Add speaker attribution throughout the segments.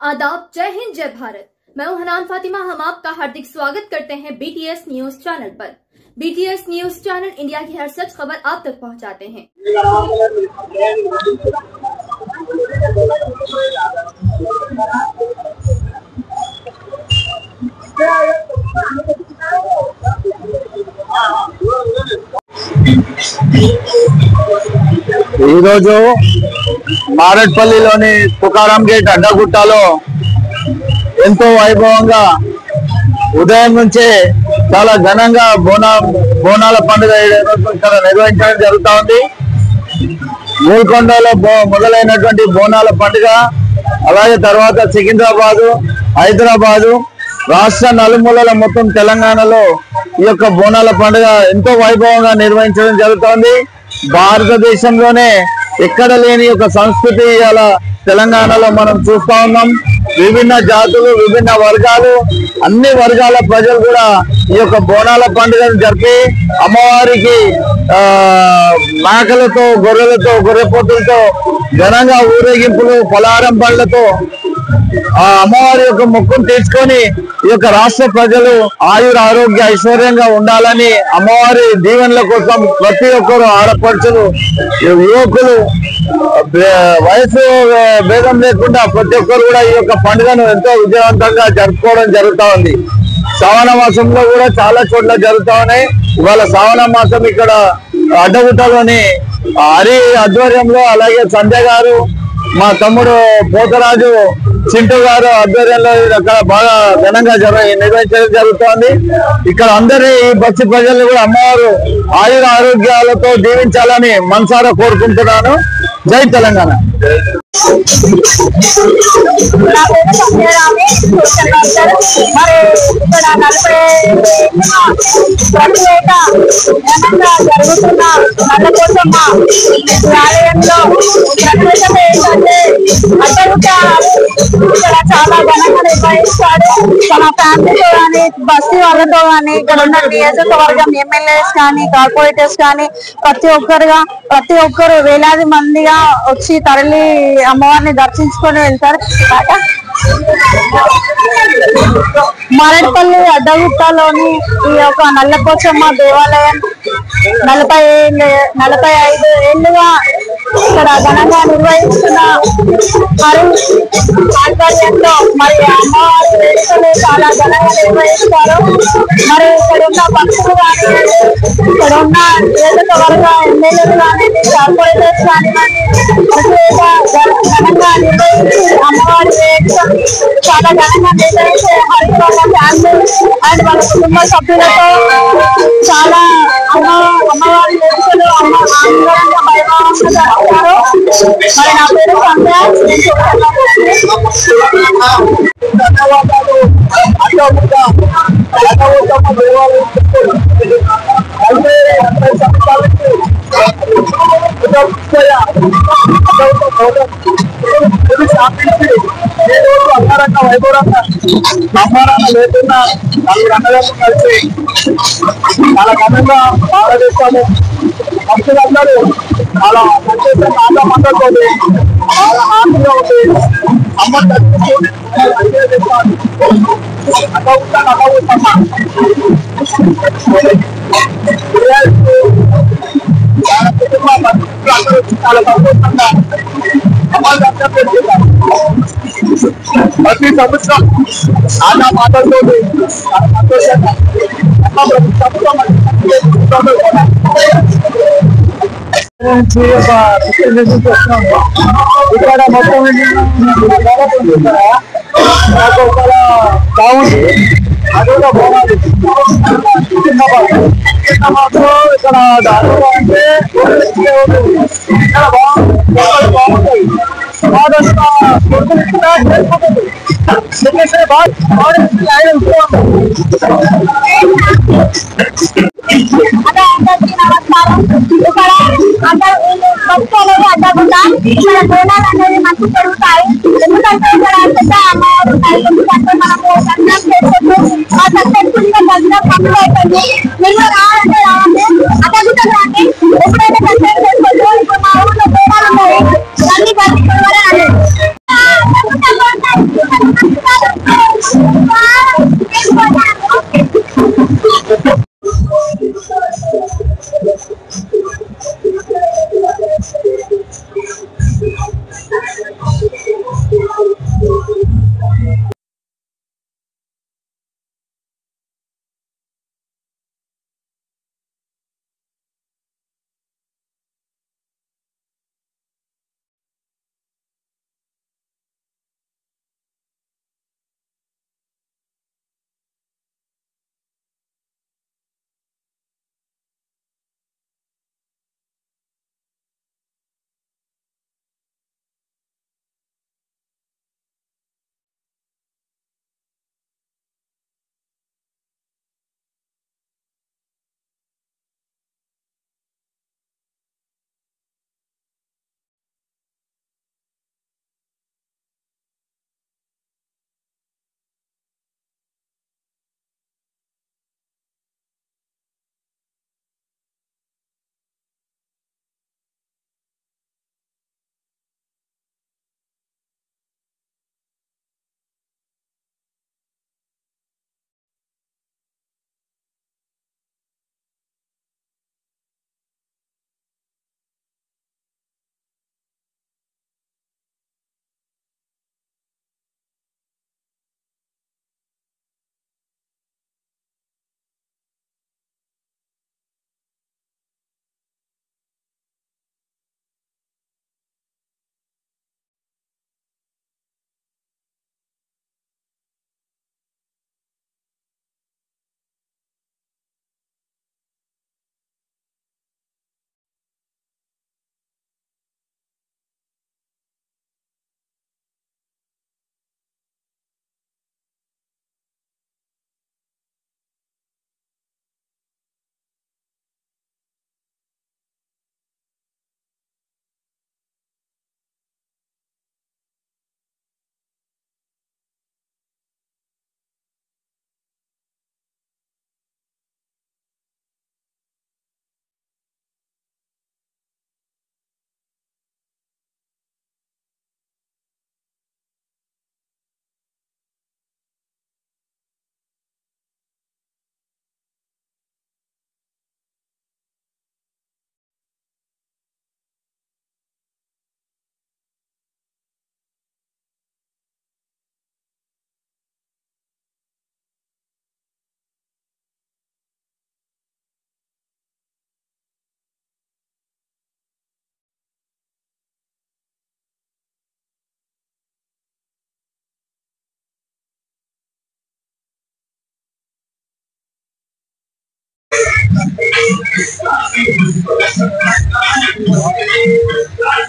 Speaker 1: आदाब जय हिंद जय भारत मैं हूं हनान फातिमा हम आपका हार्दिक स्वागत करते हैं बीटीएस न्यूज चैनल पर बीटीएस न्यूज चैनल इंडिया की हर सच खबर आप तक पहुंचाते हैं
Speaker 2: ఈరోజు మారట్పల్లిలోని తుకారాం గేట్ అడ్డగుట్టలో ఎంతో వైభవంగా ఉదయం నుంచే చాలా ఘనంగా బోనా బోనాల పండుగ ఇక్కడ నిర్వహించడం జరుగుతూ ఉంది. గోల్కొండలో బో- మొదలైనటువంటి బోనాల పండుగ అలాగే తర్వాత సికింద్రాబాదు హైదరాబాదు రాష్ట్ర నలుమూలల మొత్తం తెలంగాణలో ఈ యొక్క బోనాల పండుగ ఎంతో వైభవంగా నిర్వహించడం జరుగుతోంది భారతదేశంలోనే ఎక్కడ లేని ఒక సంస్కృతి ఇవాళ తెలంగాణలో మనం చూస్తా ఉన్నాం. విభిన్న జాతులు విభిన్న వర్గాలు అన్ని వర్గాల ప్రజలు కూడా ఈ యొక్క బోనాల పండుగను జరిపి అమ్మవారికి మేకలతో గొర్రెలతో గొర్రెపోతులతో ఘనంగా ఊరేగింపులు పలారం పండ్లతో ఆ అమ్మవారి యొక్క ముక్కును తీసుకొని ఈ యొక్క రాష్ట్ర ప్రజలు ఆయుర ఆరోగ్య ఐశ్వర్యంగా ఉండాలని అమ్మవారి దీవెనల కోసం ప్రతి ఒక్కరు ఆడపడుచులు యువకులు వయసు భేదం లేకుండా ప్రతి ఒక్కరు కూడా ఈ యొక్క పండుగను ఎంతో విజయవంతంగా జరుపుకోవడం జరుగుతూ ఉంది. శ్రావణ మాసంలో కూడా చాలా చోట్ల జరుగుతూ ఉన్నాయి. ఇవాళ శ్రావణ మాసం ఇక్కడ అడ్డగుట్టలోని హరి ఆధ్వర్యంలో అలాగే సంధ్య గారు మా తమ్ముడు పోతరాజు చింటూ గారు ఆధ్వర్యంలో అక్కడ బాగా ఘనంగా జర నిర్వహించడం జరుగుతోంది. ఇక్కడ అందరి ఈ బస్సు ప్రజల్ని కూడా అమ్మవారు ఆయుర ఆరోగ్యాలతో జీవించాలని మనసారా కోరుకుంటున్నాను. జై తెలంగాణ.
Speaker 3: నా పేరు సంధ్యారాణి సోషల్ వర్కర్. మరి ఇక్కడ నలభై ప్రతి ఏటా ఘనంగా జరుగుతున్న నల్లకోసమ్మ ఆలయంలో ప్రత్యేకత ఏంటంటే అడ్డగుట్ట ఇక్కడ చాలా ఘనంగా నిర్వహిస్తాడు మన ఫ్యామిలీతో కానీ బస్తీ వాళ్ళతో కానీ ఇక్కడ ఉన్న నియోజకవర్గం ఎమ్మెల్యేస్ కానీ కార్పొరేటర్స్ కానీ ప్రతి ఒక్కరుగా ప్రతి ఒక్కరు వేలాది మందిగా వచ్చి తరలి అమ్మవారిని దర్శించుకొని వెళ్తారు. కాక మరడిపల్లి అడ్డగుట్టలోని ఈ యొక్క నల్లపోచమ్మ దేవాలయం నలభై ఏళ్ళ- నలభై ఐదు ఏళ్ళుగా ఇక్కడ ఘనంగా నిర్వహిస్తున్న హరి ఆధ్వర్యంలో మరి అమ్మవారి వేడుకలు చాలా ఘనంగా నిర్వహిస్తారు మరి ఇక్కడ ఉన్న భక్తులు కానివ్వండి ఇక్కడ ఉన్న నియోజకవర్గ ఎమ్మెల్యేలు కానివ్వండి కార్పొరేటర్స్ కానివ్వండి ఘనంగా నిర్వహించి అమ్మవారి వేడుక చాలా ఘనంగా నిర్వహించే హరి వాళ్ళ ఫ్యామిలీ అండ్ వాళ్ళ కుటుంబ సభ్యులతో చాలా అమ్మ అమ్మవారి వేడుకలు అమ్మ ఆనందంగా వైభవంగా జరుపుతారు మరి నా పేరు సంధ్య నేను చెప్తున్నాను
Speaker 2: ధన్యవాదాలు అడ్డగుట్ట అడ్డగుట్టమ్మ దేవాలయం నలభై నలభై సంవత్సరాలకి ఉదయ అడ్డగుట్ట భవనం ఇది స్థాపించి ఈ రోజు అంగరంగ వైభవంగా సంహారాలు లేకుండా నలుగురు అన్నదమ్ములు కలిసి చాలా ఘనంగా భారతదేశంలో భక్తులందరూ చాలా సంతోషంగా ఆనందంతో చాలా హ్యాపీగా ఉంది అమ్మ తల్లి చాలా సంతోషంగా అమ్మ దర్శనం చేసుకుంటాం ప్రతి సంవత్సరం ఆనా మాటలతో చాలా సంతోషంగా అమ్మ ప్రతి ఇక్కడ మొత్తం నాకు ఒక బాగుంది అది కూడా బాగుంది చిన్న బాగు చిన్న మాత్రం ఇక్కడ దాదాపు అంటే ఇక్కడ బాగుంది బాగుంటాయి బాగా చెప్పేసి బాగా బాగా
Speaker 3: అదే అందరికీ నమస్కారం ఇక్కడ అందరూ భక్తి అనేది అడ్డకుండా ఇక్కడ బోనాలు అనేది మంచి జరుగుతాయి ఎందుకంటే ఇక్కడ పెద్ద అమ్మవారు ఉంటాయి ఎందుకంటే మనము దర్శనం చేసుకుంటూ ఆ సక్సెస్ఫుల్గా దర్శనం కంప్లీట్ అయిపోయింది మీరు రావాలంటే రావండి అడ్డగుట్ట రాండి ఎప్పుడైతే I'm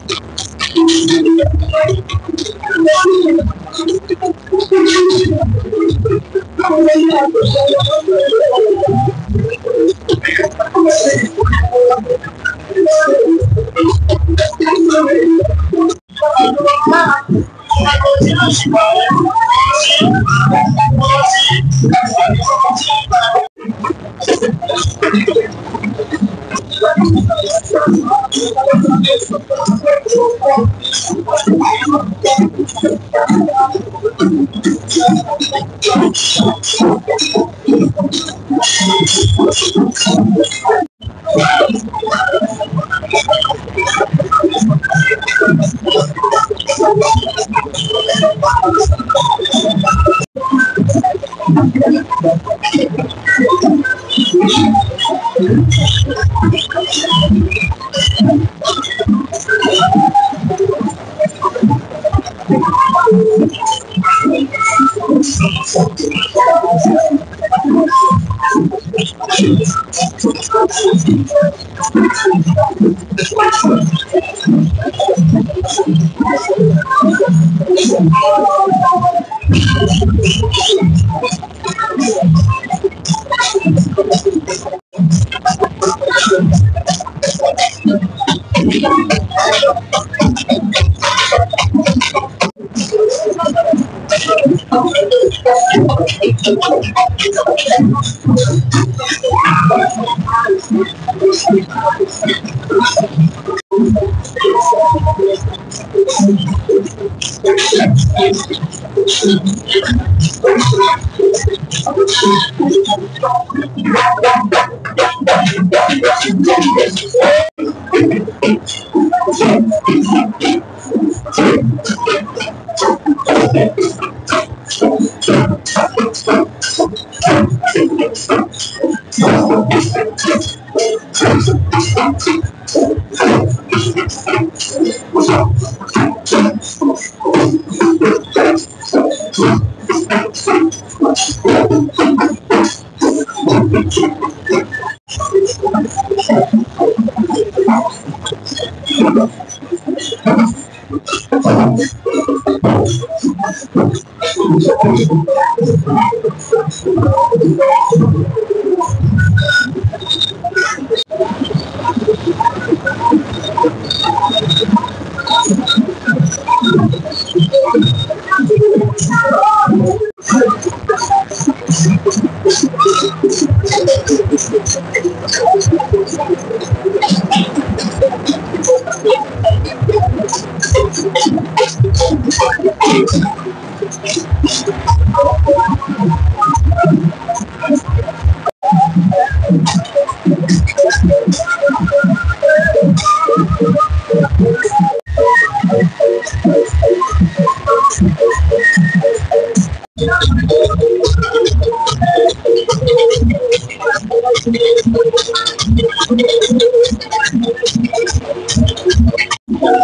Speaker 3: Thank you.
Speaker 4: Thank you.